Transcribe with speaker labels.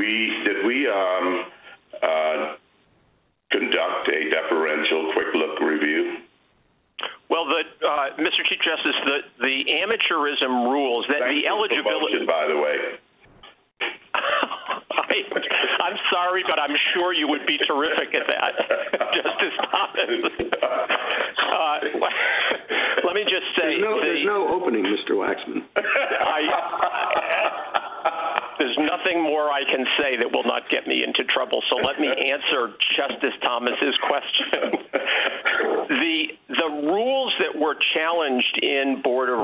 Speaker 1: we did we um, uh, conduct a deferential quick look review?
Speaker 2: Well, the, uh, Mr. Chief Justice, the, the amateurism rules that
Speaker 1: Thank
Speaker 2: the
Speaker 1: you for
Speaker 2: eligibility.
Speaker 1: By the way.
Speaker 2: I, I'm sorry, but I'm sure you would be terrific at that, Justice Thomas. uh, let me just say,
Speaker 3: There's no,
Speaker 2: the-
Speaker 3: there's no opening, Mr. Waxman.
Speaker 2: I, there's nothing more I can say that will not get me into trouble. So let me answer Justice Thomas's question. the the rules that were challenged in Board of